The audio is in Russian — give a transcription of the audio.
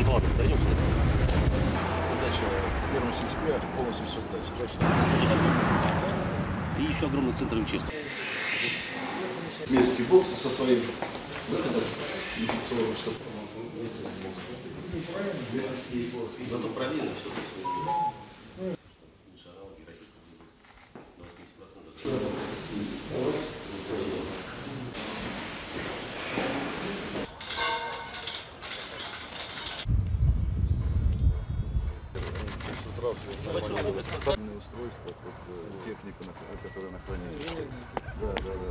военпалату дойдем, кстати. Задача 1 сентября полностью все сдать. Точно. И еще огромный центр МЧС. Местский бокс со своим выходом не фиксирован, чтобы Зато проверено все. Утра все нормально. Устройство, э, техника, на- которая наклоняется. Да, да, да. да.